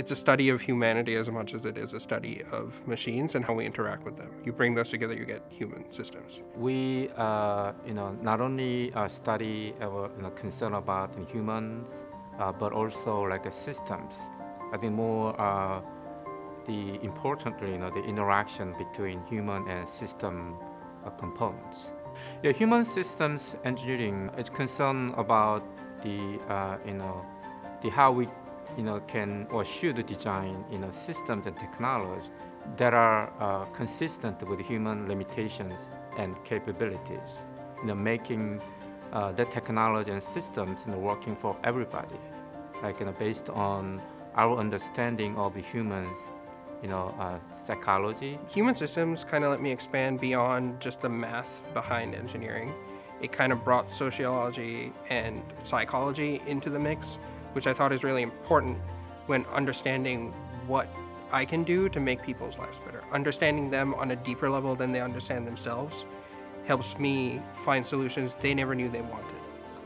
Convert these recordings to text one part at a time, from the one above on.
It's a study of humanity as much as it is a study of machines and how we interact with them. You bring those together, you get human systems. We, uh, you know, not only uh, study our you know, concern about humans, uh, but also like systems. I think more uh, the importantly, you know, the interaction between human and system uh, components. Yeah, human systems engineering is concerned about the, uh, you know, the how we you know, can or should design you know, systems and technologies that are uh, consistent with human limitations and capabilities. You know, making uh, the technology and systems you know, working for everybody, like you know, based on our understanding of humans you know, uh, psychology. Human systems kind of let me expand beyond just the math behind engineering. It kind of brought sociology and psychology into the mix which I thought is really important when understanding what I can do to make people's lives better. Understanding them on a deeper level than they understand themselves helps me find solutions they never knew they wanted.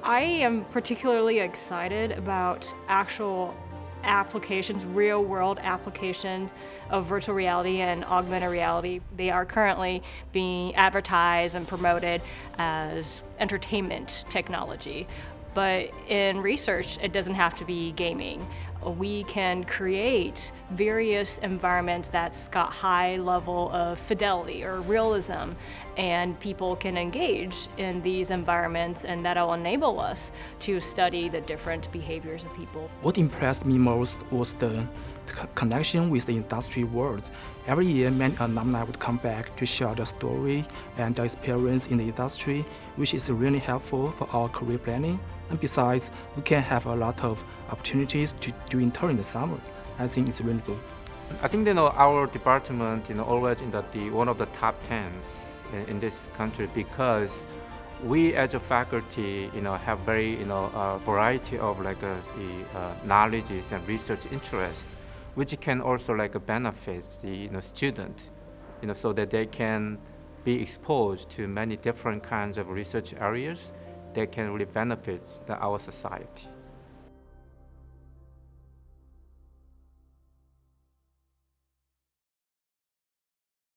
I am particularly excited about actual applications, real world applications of virtual reality and augmented reality. They are currently being advertised and promoted as entertainment technology. But in research, it doesn't have to be gaming. We can create various environments that's got high level of fidelity or realism, and people can engage in these environments, and that'll enable us to study the different behaviors of people. What impressed me most was the connection with the industry world. Every year, many alumni would come back to share their story and their experience in the industry, which is really helpful for our career planning. And besides, we can have a lot of opportunities to do intern in the summer. I think it's really good. I think you know our department you know always in the, the one of the top tens in, in, this country because we as a faculty you know have very you know a variety of like uh, the uh, knowledges and research interests which can also like benefit the you know student you know so that they can be exposed to many different kinds of research areas that can really benefit our society.